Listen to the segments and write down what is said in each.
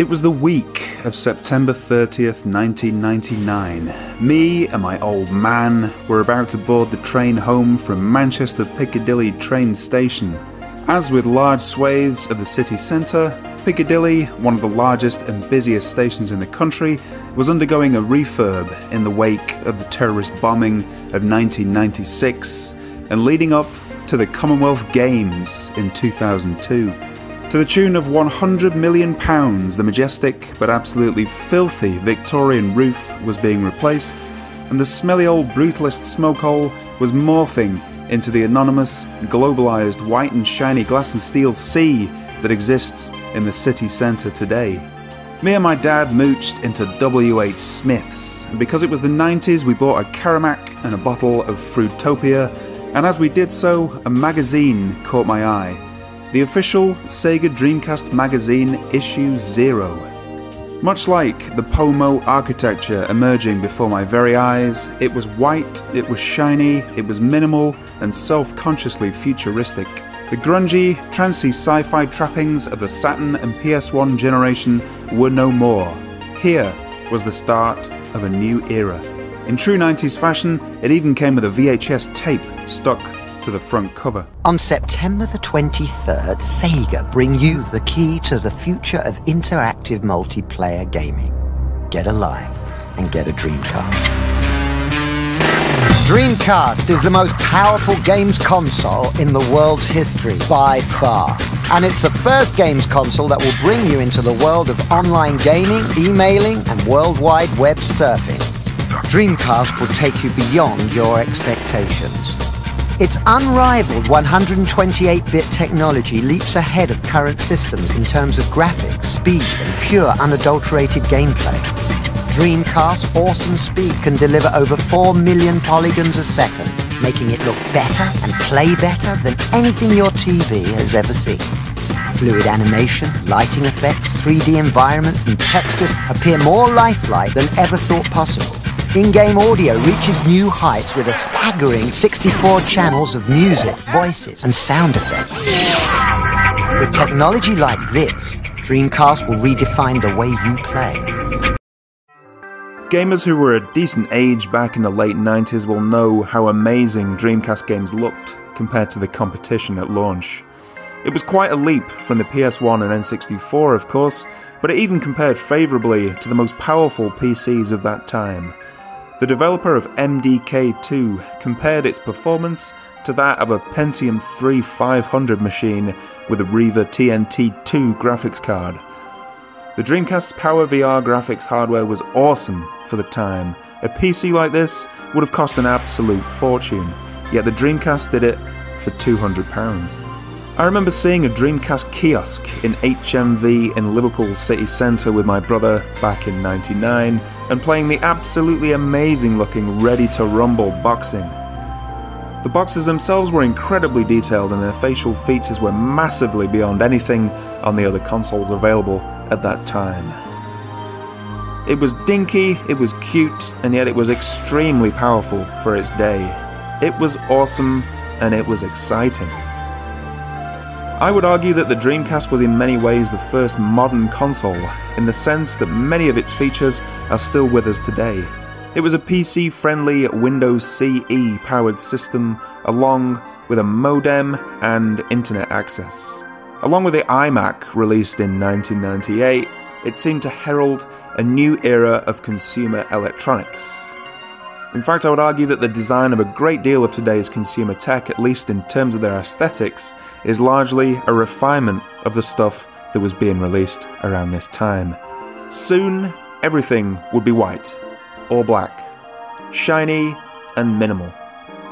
It was the week of September 30th, 1999. Me and my old man were about to board the train home from Manchester Piccadilly train station. As with large swathes of the city centre, Piccadilly, one of the largest and busiest stations in the country, was undergoing a refurb in the wake of the terrorist bombing of 1996 and leading up to the Commonwealth Games in 2002. To the tune of £100 million, the majestic but absolutely filthy Victorian roof was being replaced, and the smelly old brutalist smoke hole was morphing into the anonymous, globalised white and shiny glass and steel sea that exists in the city centre today. Me and my dad mooched into WH Smith's, and because it was the 90s, we bought a Caramac and a bottle of Fruitopia, and as we did so, a magazine caught my eye the official Sega Dreamcast magazine issue 0. Much like the Pomo architecture emerging before my very eyes, it was white, it was shiny, it was minimal, and self consciously futuristic. The grungy, trancy sci fi trappings of the Saturn and PS1 generation were no more. Here was the start of a new era. In true 90s fashion, it even came with a VHS tape stuck to the front cover. On September the 23rd, Sega bring you the key to the future of interactive multiplayer gaming. Get alive and get a Dreamcast. Dreamcast is the most powerful games console in the world's history by far. And it's the first games console that will bring you into the world of online gaming, emailing, and worldwide web surfing. Dreamcast will take you beyond your expectations. Its unrivaled 128-bit technology leaps ahead of current systems in terms of graphics, speed, and pure unadulterated gameplay. Dreamcast's awesome speed can deliver over 4 million polygons a second, making it look better and play better than anything your TV has ever seen. Fluid animation, lighting effects, 3D environments, and textures appear more lifelike than ever thought possible. In-game audio reaches new heights with a staggering 64 channels of music, voices, and sound effects. With technology like this, Dreamcast will redefine the way you play. Gamers who were a decent age back in the late 90s will know how amazing Dreamcast games looked compared to the competition at launch. It was quite a leap from the PS1 and N64, of course, but it even compared favourably to the most powerful PCs of that time. The developer of MDK2 compared its performance to that of a Pentium 3 500 machine with a Riva TNT2 graphics card. The Dreamcast's PowerVR graphics hardware was awesome for the time. A PC like this would have cost an absolute fortune, yet the Dreamcast did it for £200. I remember seeing a Dreamcast kiosk in HMV in Liverpool city centre with my brother back in 99 and playing the absolutely amazing looking Ready to Rumble boxing. The boxes themselves were incredibly detailed and their facial features were massively beyond anything on the other consoles available at that time. It was dinky, it was cute, and yet it was extremely powerful for its day. It was awesome and it was exciting. I would argue that the Dreamcast was in many ways the first modern console, in the sense that many of its features are still with us today. It was a PC friendly Windows CE powered system, along with a modem and internet access. Along with the iMac released in 1998, it seemed to herald a new era of consumer electronics. In fact, I would argue that the design of a great deal of today's consumer tech, at least in terms of their aesthetics, is largely a refinement of the stuff that was being released around this time. Soon, everything would be white, or black, shiny, and minimal.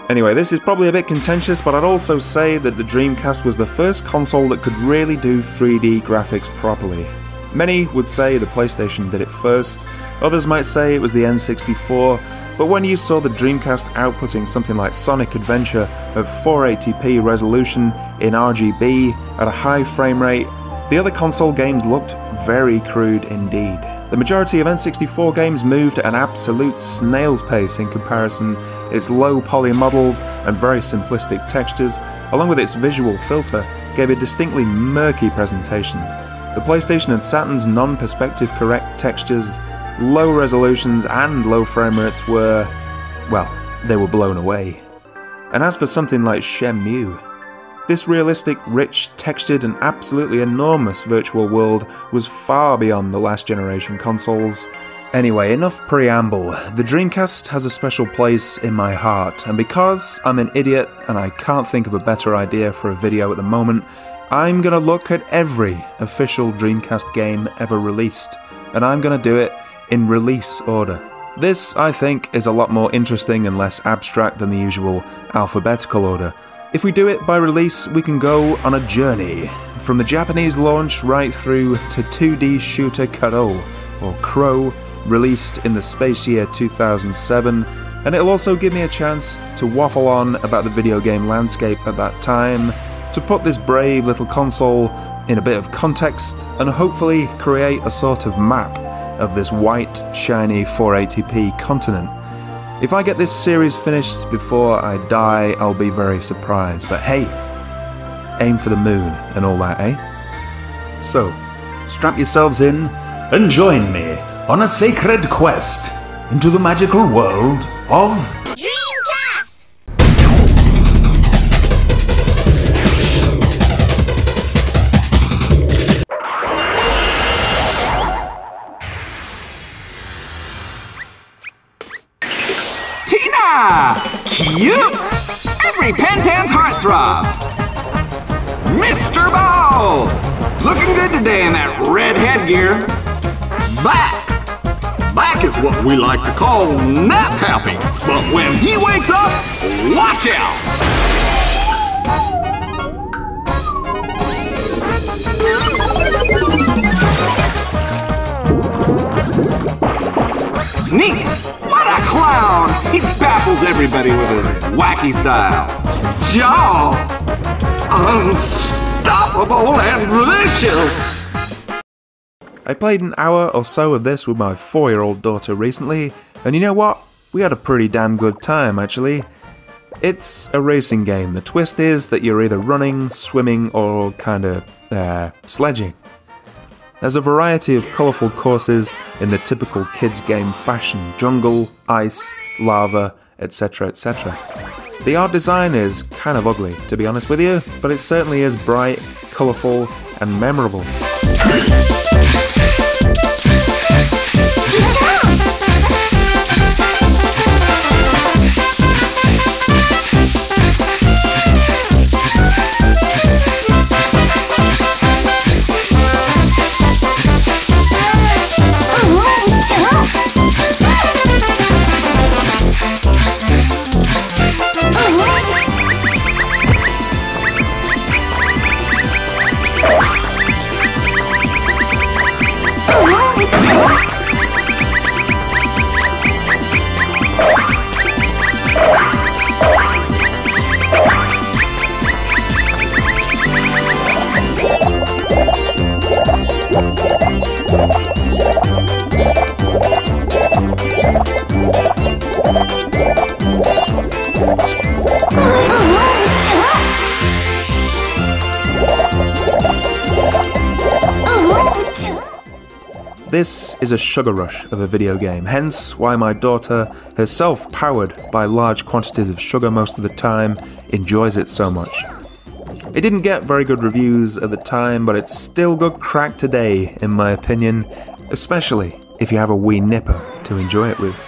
Anyway, this is probably a bit contentious, but I'd also say that the Dreamcast was the first console that could really do 3D graphics properly. Many would say the PlayStation did it first, others might say it was the N64, but when you saw the Dreamcast outputting something like Sonic Adventure of 480p resolution in RGB at a high frame rate, the other console games looked very crude indeed. The majority of N64 games moved at an absolute snail's pace in comparison. Its low poly models and very simplistic textures, along with its visual filter, gave a distinctly murky presentation. The PlayStation and Saturn's non perspective correct textures, low resolutions, and low frame rates were, well, they were blown away. And as for something like Shenmue, this realistic, rich, textured, and absolutely enormous virtual world was far beyond the last generation consoles. Anyway, enough preamble. The Dreamcast has a special place in my heart, and because I'm an idiot and I can't think of a better idea for a video at the moment, I'm gonna look at every official Dreamcast game ever released, and I'm gonna do it in release order. This, I think, is a lot more interesting and less abstract than the usual alphabetical order. If we do it by release, we can go on a journey from the Japanese launch right through to 2D shooter Kuro, or Crow, released in the space year 2007, and it'll also give me a chance to waffle on about the video game landscape at that time, to put this brave little console in a bit of context, and hopefully create a sort of map of this white, shiny 480p continent. If I get this series finished before I die, I'll be very surprised. But hey, aim for the moon and all that, eh? So, strap yourselves in and join me on a sacred quest into the magical world of Heartthrob! Mr. Ball! Looking good today in that red headgear. Back! Black is what we like to call nap happy. But when he wakes up, watch out! Sneak! What a clown! He baffles everybody with his wacky style. Jaw! Unstoppable and vicious! I played an hour or so of this with my four year old daughter recently, and you know what? We had a pretty damn good time actually. It's a racing game. The twist is that you're either running, swimming, or kinda, uh, sledging. There's a variety of colourful courses in the typical kids' game fashion jungle, ice, lava, etc. etc. The art design is kind of ugly, to be honest with you, but it certainly is bright, colourful, and memorable. This is a sugar rush of a video game, hence why my daughter, herself powered by large quantities of sugar most of the time, enjoys it so much. It didn't get very good reviews at the time, but it's still good crack today, in my opinion, especially if you have a wee nipper to enjoy it with.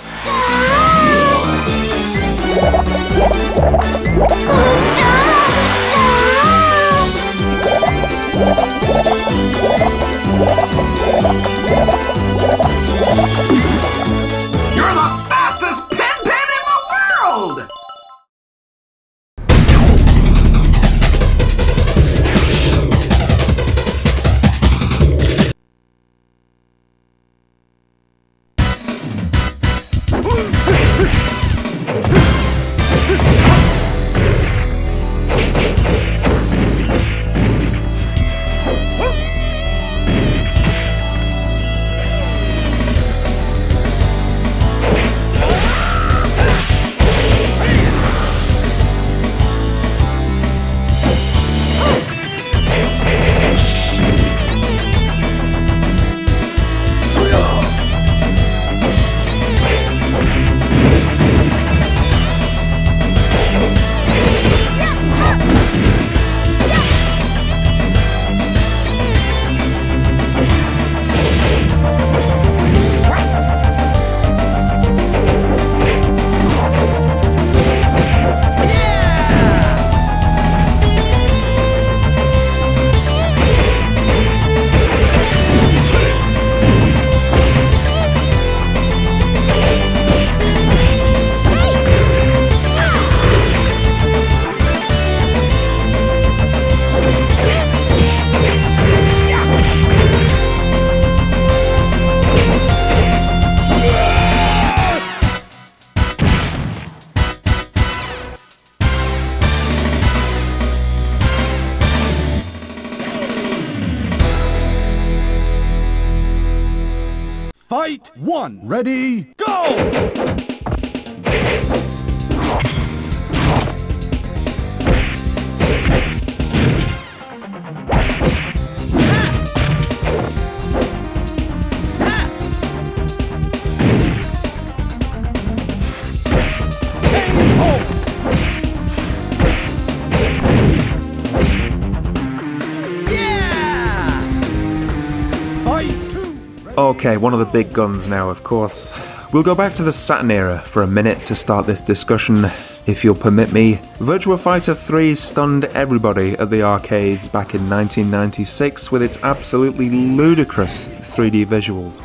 Okay, one of the big guns now, of course. We'll go back to the Saturn era for a minute to start this discussion, if you'll permit me. Virtua Fighter 3 stunned everybody at the arcades back in 1996 with its absolutely ludicrous 3D visuals.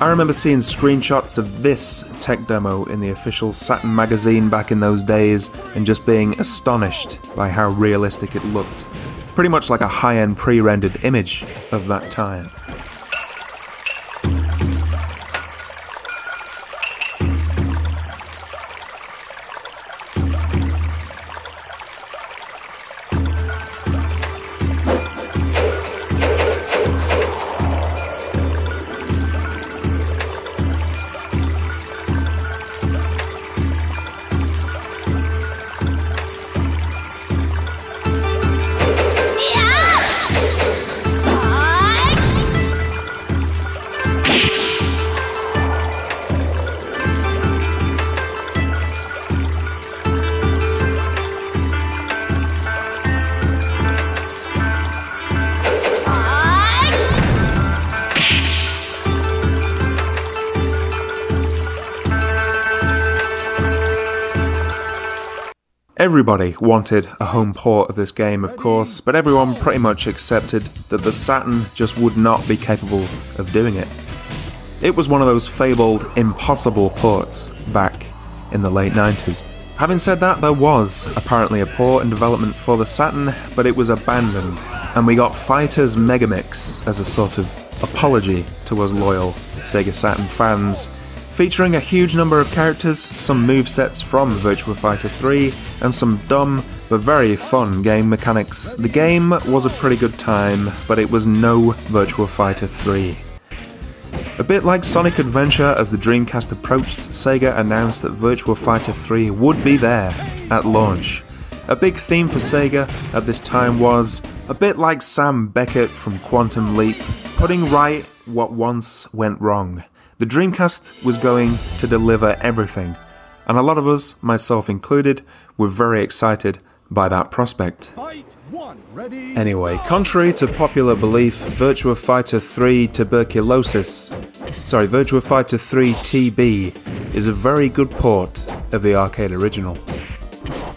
I remember seeing screenshots of this tech demo in the official Saturn magazine back in those days and just being astonished by how realistic it looked. Pretty much like a high end pre rendered image of that time. Everybody wanted a home port of this game, of course, but everyone pretty much accepted that the Saturn just would not be capable of doing it. It was one of those fabled impossible ports back in the late 90s. Having said that, there was apparently a port in development for the Saturn, but it was abandoned, and we got Fighters Megamix as a sort of apology to us loyal Sega Saturn fans featuring a huge number of characters, some movesets from Virtua Fighter 3, and some dumb but very fun game mechanics. The game was a pretty good time, but it was no Virtua Fighter 3. A bit like Sonic Adventure, as the Dreamcast approached, Sega announced that Virtua Fighter 3 would be there at launch. A big theme for Sega at this time was, a bit like Sam Beckett from Quantum Leap, putting right what once went wrong. The Dreamcast was going to deliver everything, and a lot of us, myself included, were very excited by that prospect. Anyway, contrary to popular belief, Virtua Fighter 3 Tuberculosis, sorry, Virtua Fighter 3 TB is a very good port of the arcade original.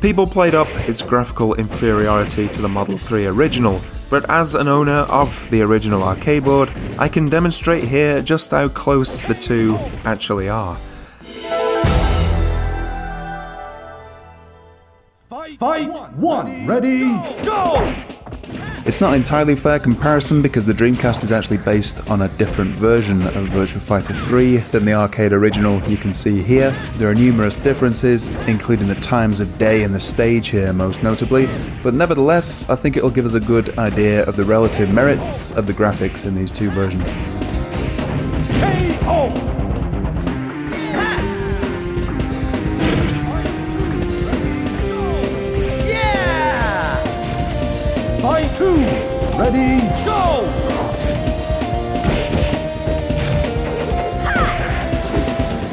People played up its graphical inferiority to the Model 3 original, but as an owner of the original arcade board, I can demonstrate here just how close the two actually are. Fight one, ready, go! It's not an entirely fair comparison because the Dreamcast is actually based on a different version of Virtua Fighter 3 than the arcade original you can see here. There are numerous differences, including the times of day and the stage here most notably, but nevertheless, I think it'll give us a good idea of the relative merits of the graphics in these two versions. K.O. Ready, go!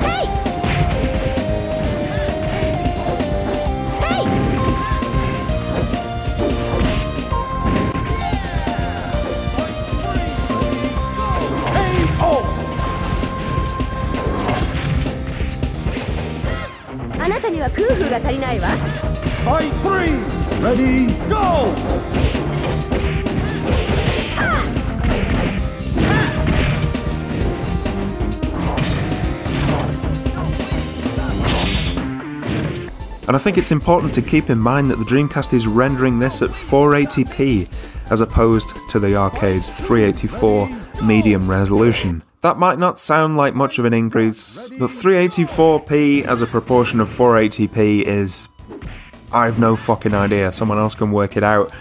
Hey! Hey! Hey! Oh! あなたには空風が足りないわ。Fight three! Ready, go! And I think it's important to keep in mind that the Dreamcast is rendering this at 480p as opposed to the arcade's 384 medium resolution. That might not sound like much of an increase, but 384p as a proportion of 480p is. I've no fucking idea, someone else can work it out,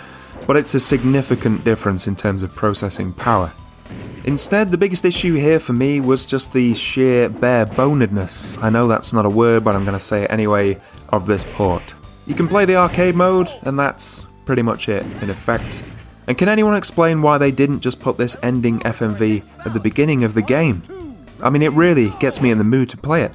but it's a significant difference in terms of processing power. Instead, the biggest issue here for me was just the sheer bare bonedness, I know that's not a word, but I'm going to say it anyway, of this port. You can play the arcade mode, and that's pretty much it, in effect. And can anyone explain why they didn't just put this ending FMV at the beginning of the game? I mean, it really gets me in the mood to play it.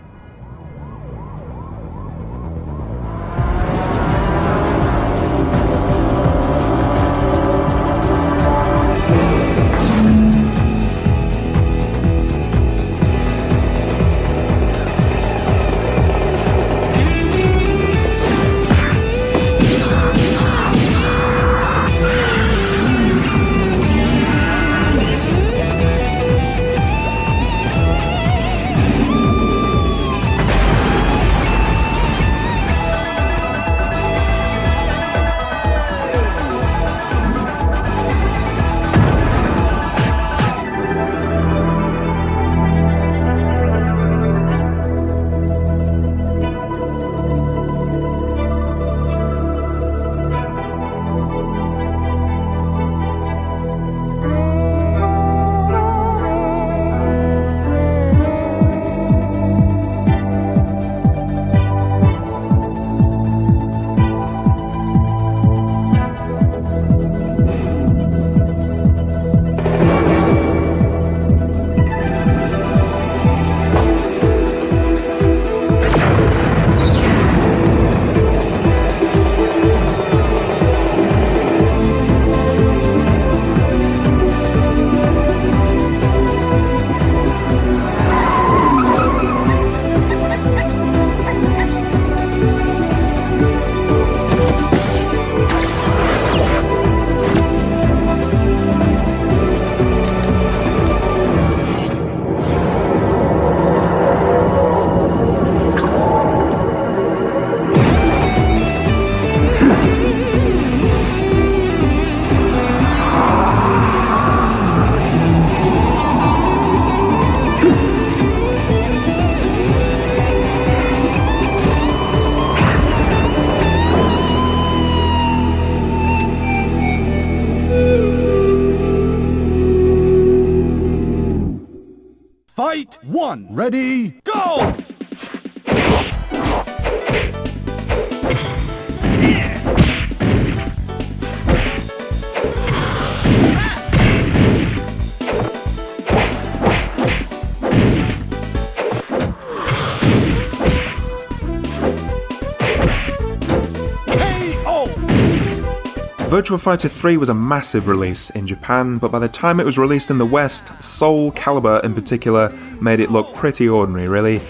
Virtua Fighter 3 was a massive release in Japan, but by the time it was released in the West, Soul Calibur in particular made it look pretty ordinary, really.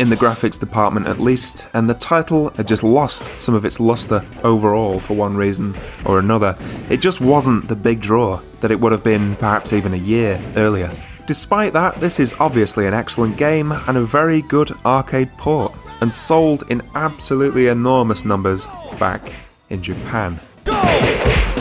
In the graphics department at least, and the title had just lost some of its luster overall for one reason or another. It just wasn't the big draw that it would have been perhaps even a year earlier. Despite that, this is obviously an excellent game and a very good arcade port, and sold in absolutely enormous numbers back in Japan. KO!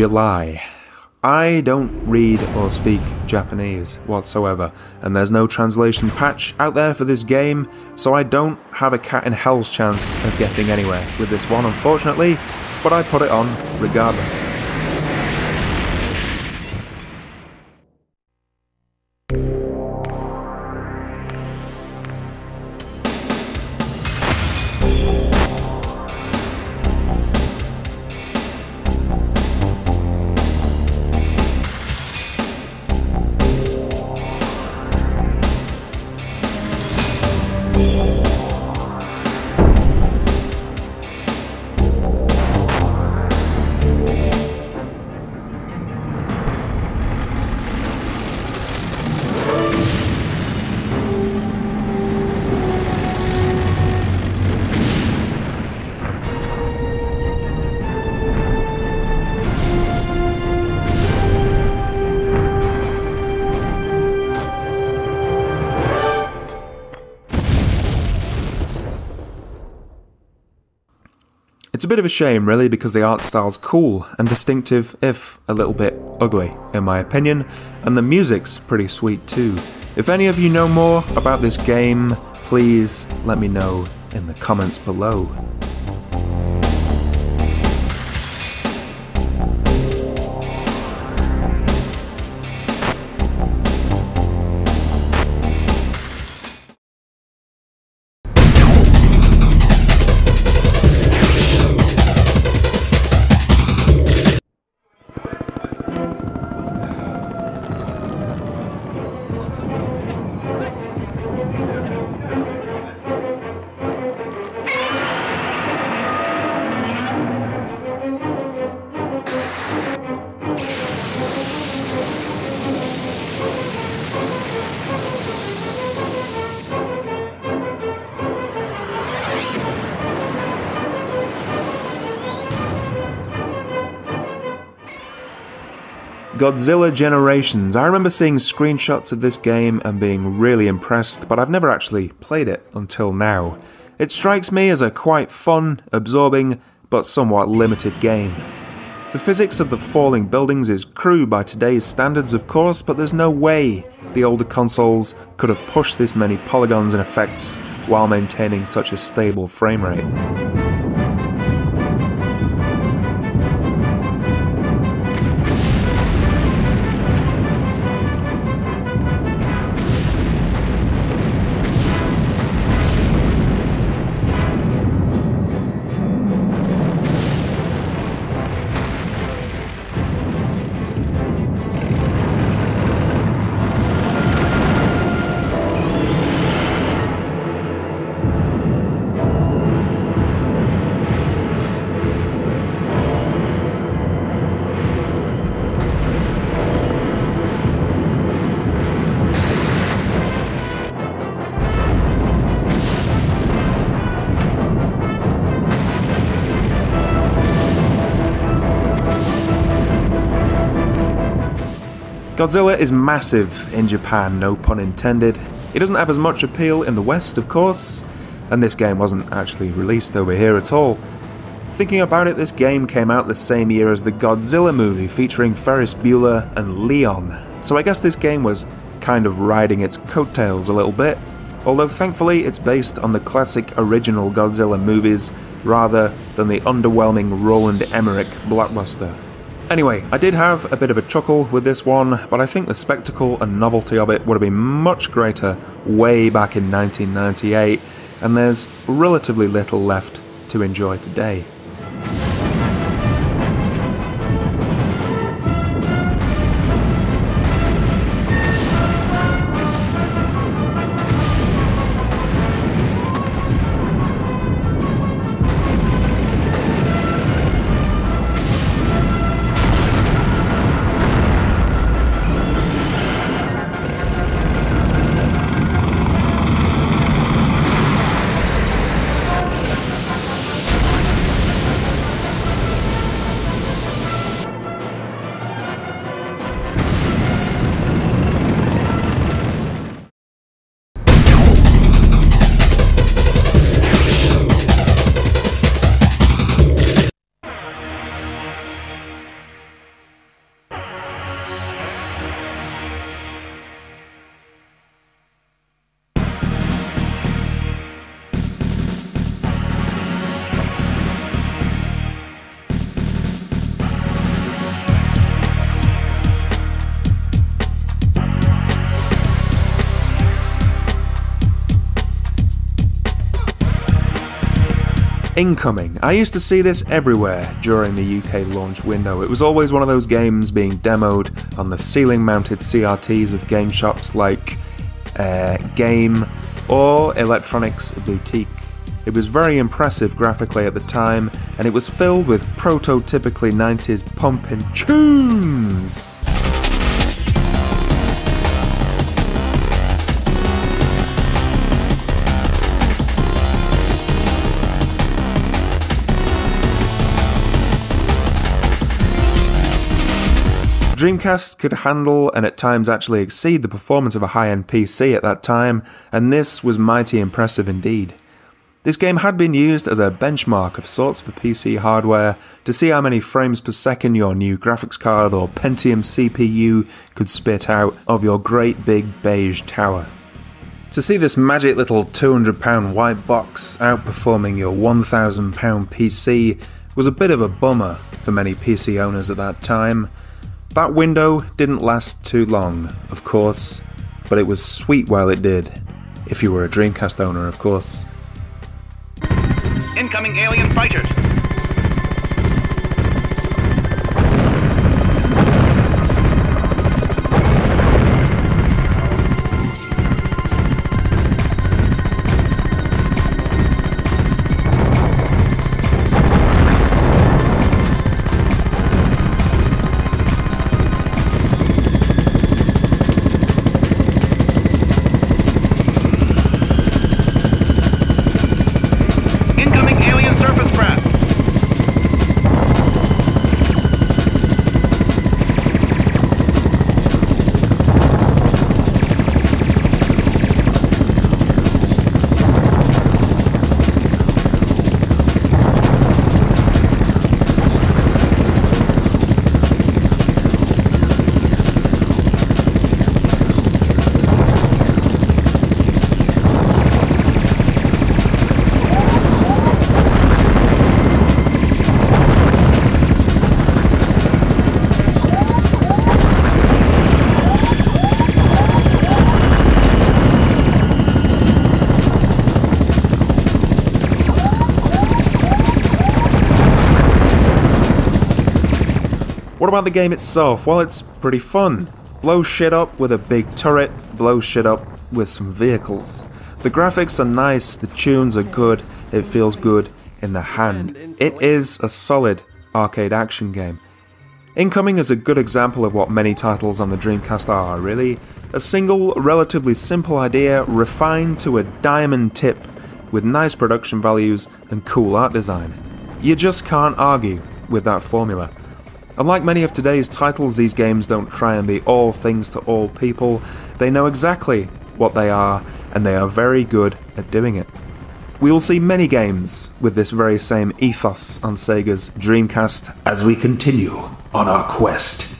July. I don't read or speak Japanese whatsoever, and there's no translation patch out there for this game, so I don't have a cat in hell's chance of getting anywhere with this one, unfortunately, but I put it on regardless. Bit of a shame, really, because the art style's cool and distinctive, if a little bit ugly, in my opinion, and the music's pretty sweet too. If any of you know more about this game, please let me know in the comments below. Godzilla Generations. I remember seeing screenshots of this game and being really impressed, but I've never actually played it until now. It strikes me as a quite fun, absorbing, but somewhat limited game. The physics of the falling buildings is crude by today's standards, of course, but there's no way the older consoles could have pushed this many polygons and effects while maintaining such a stable frame rate. Godzilla is massive in Japan, no pun intended. It doesn't have as much appeal in the West, of course, and this game wasn't actually released over here at all. Thinking about it, this game came out the same year as the Godzilla movie featuring Ferris Bueller and Leon, so I guess this game was kind of riding its coattails a little bit, although thankfully it's based on the classic original Godzilla movies rather than the underwhelming Roland Emmerich blockbuster. Anyway, I did have a bit of a chuckle with this one, but I think the spectacle and novelty of it would have been much greater way back in 1998, and there's relatively little left to enjoy today. Incoming. I used to see this everywhere during the UK launch window. It was always one of those games being demoed on the ceiling mounted CRTs of game shops like uh, Game or Electronics Boutique. It was very impressive graphically at the time, and it was filled with prototypically 90s pumping tunes. Dreamcast could handle and at times actually exceed the performance of a high end PC at that time, and this was mighty impressive indeed. This game had been used as a benchmark of sorts for PC hardware to see how many frames per second your new graphics card or Pentium CPU could spit out of your great big beige tower. To see this magic little £200 white box outperforming your £1,000 PC was a bit of a bummer for many PC owners at that time. That window didn't last too long, of course, but it was sweet while it did. If you were a Dreamcast owner, of course. Incoming alien fighters. About the game itself? Well, it's pretty fun. Blow shit up with a big turret, blow shit up with some vehicles. The graphics are nice, the tunes are good, it feels good in the hand. It is a solid arcade action game. Incoming is a good example of what many titles on the Dreamcast are, really. A single, relatively simple idea refined to a diamond tip with nice production values and cool art design. You just can't argue with that formula. Unlike many of today's titles, these games don't try and be all things to all people. They know exactly what they are, and they are very good at doing it. We will see many games with this very same ethos on Sega's Dreamcast as we continue on our quest.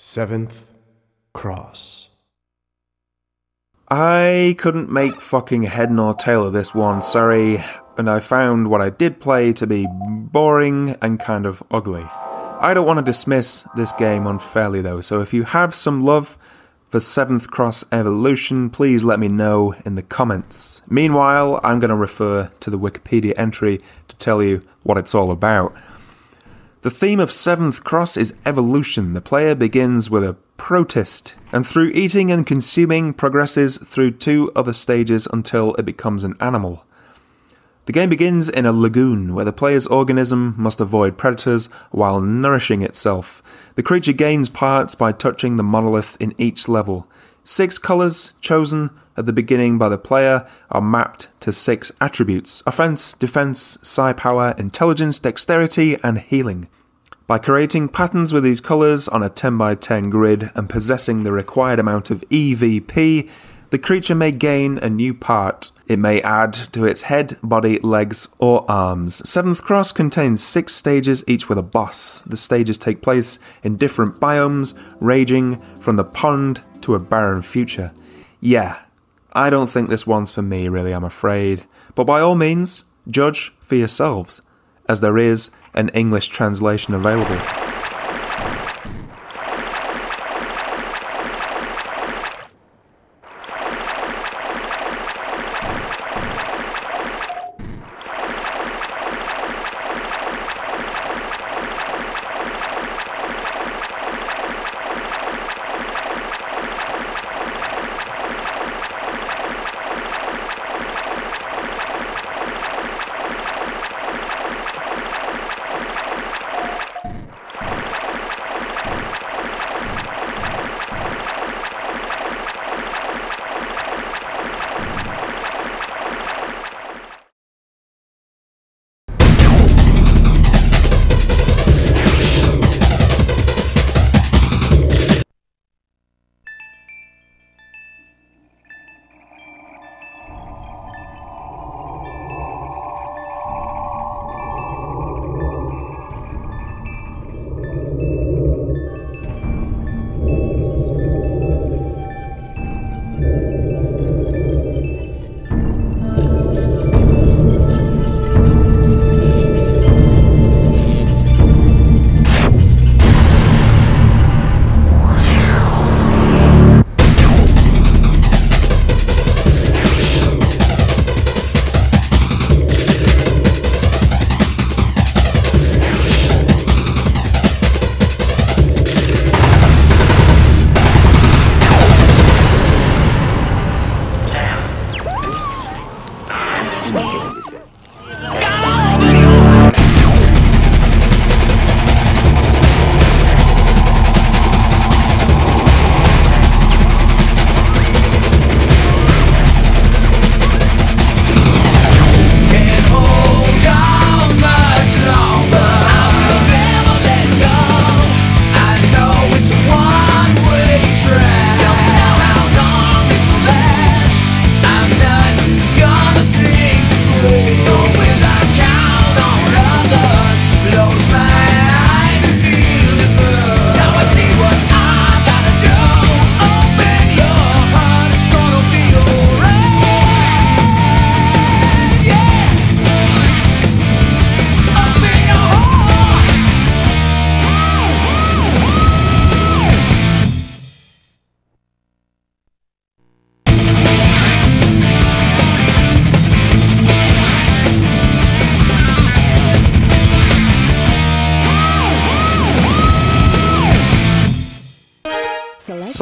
Seventh Cross. I couldn't make fucking head nor tail of this one, sorry, and I found what I did play to be boring and kind of ugly. I don't want to dismiss this game unfairly though, so if you have some love for Seventh Cross Evolution, please let me know in the comments. Meanwhile, I'm going to refer to the Wikipedia entry to tell you what it's all about. The theme of Seventh Cross is evolution. The player begins with a protist, and through eating and consuming, progresses through two other stages until it becomes an animal. The game begins in a lagoon where the player's organism must avoid predators while nourishing itself. The creature gains parts by touching the monolith in each level. Six colours, chosen at the beginning by the player, are mapped to six attributes offense, defense, psi power, intelligence, dexterity, and healing. By creating patterns with these colours on a 10x10 grid and possessing the required amount of EVP, the creature may gain a new part. It may add to its head, body, legs, or arms. Seventh Cross contains six stages, each with a boss. The stages take place in different biomes, ranging from the pond to a barren future. Yeah, I don't think this one's for me, really, I'm afraid. But by all means, judge for yourselves, as there is an English translation available.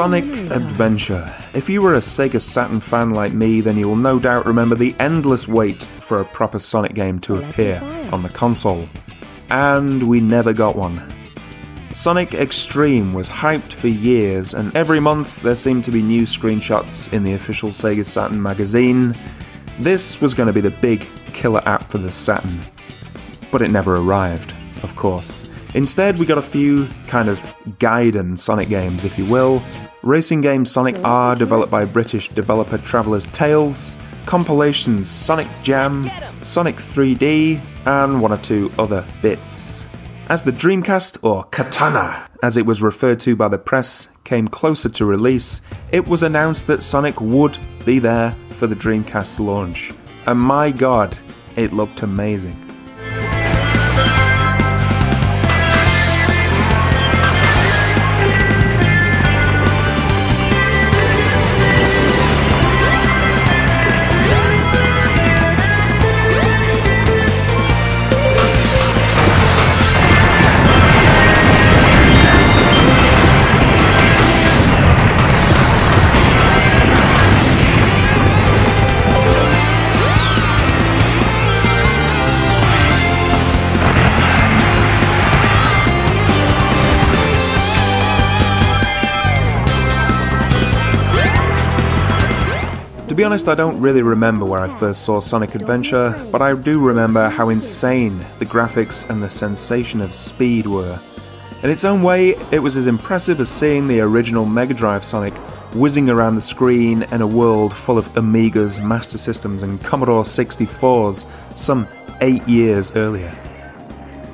Sonic Adventure. If you were a Sega Saturn fan like me, then you will no doubt remember the endless wait for a proper Sonic game to appear on the console. And we never got one. Sonic X-treme was hyped for years, and every month there seemed to be new screenshots in the official Sega Saturn magazine. This was going to be the big killer app for the Saturn. But it never arrived, of course. Instead, we got a few kind of Gaiden Sonic games, if you will. Racing game Sonic R, developed by British developer Traveller's Tales, compilations Sonic Jam, Sonic 3D, and one or two other bits. As the Dreamcast, or Katana, as it was referred to by the press, came closer to release, it was announced that Sonic would be there for the Dreamcast's launch. And my god, it looked amazing. Honest, I don't really remember where I first saw Sonic Adventure, but I do remember how insane the graphics and the sensation of speed were. In its own way, it was as impressive as seeing the original Mega Drive Sonic whizzing around the screen in a world full of Amigas, Master Systems, and Commodore 64s some eight years earlier.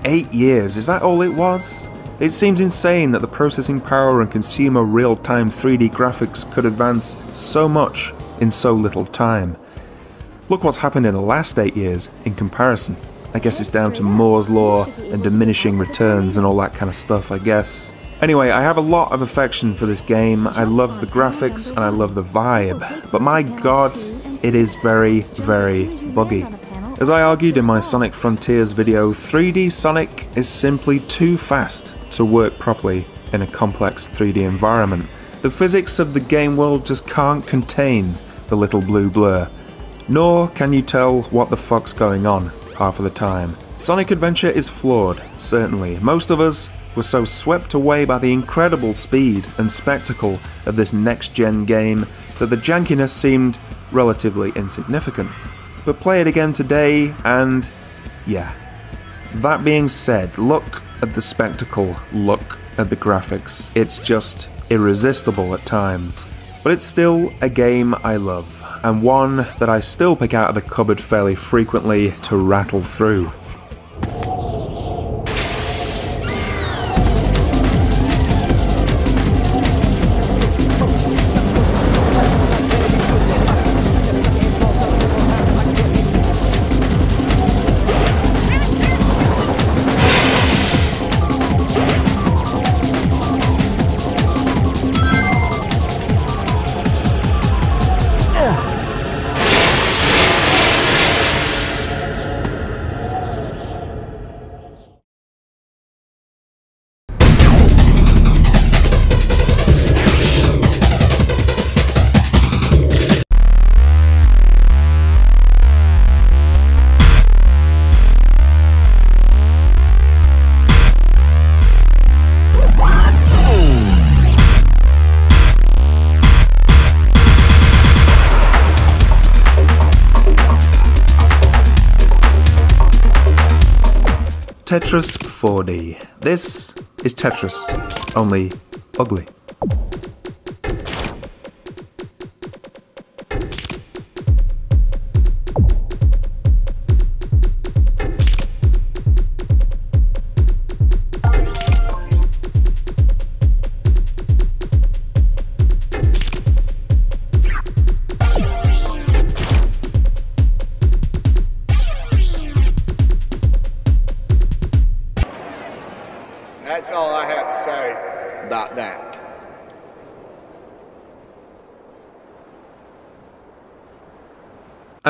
Eight years, is that all it was? It seems insane that the processing power and consumer real time 3D graphics could advance so much in so little time. Look what's happened in the last eight years in comparison. I guess it's down to Moore's Law and diminishing returns and all that kind of stuff, I guess. Anyway, I have a lot of affection for this game. I love the graphics and I love the vibe. But my god, it is very, very buggy. As I argued in my Sonic Frontiers video, 3D Sonic is simply too fast to work properly in a complex 3D environment. The physics of the game world just can't contain the little blue blur. Nor can you tell what the fuck's going on half of the time. Sonic Adventure is flawed, certainly. Most of us were so swept away by the incredible speed and spectacle of this next gen game that the jankiness seemed relatively insignificant. But play it again today, and yeah. That being said, look at the spectacle, look at the graphics. It's just irresistible at times. But it's still a game I love, and one that I still pick out of the cupboard fairly frequently to rattle through. Tetris 4D. This is Tetris, only ugly.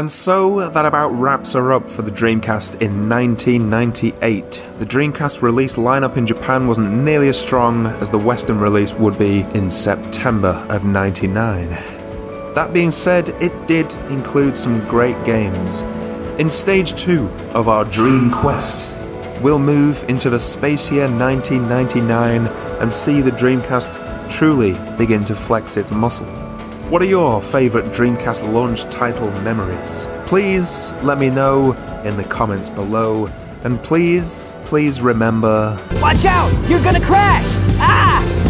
And so that about wraps her up for the Dreamcast in 1998. The Dreamcast release lineup in Japan wasn't nearly as strong as the Western release would be in September of 99. That being said, it did include some great games. In stage 2 of our Dream Quest, we'll move into the space year 1999 and see the Dreamcast truly begin to flex its muscle. What are your favourite Dreamcast launch title memories? Please let me know in the comments below. And please, please remember. Watch out! You're gonna crash! Ah!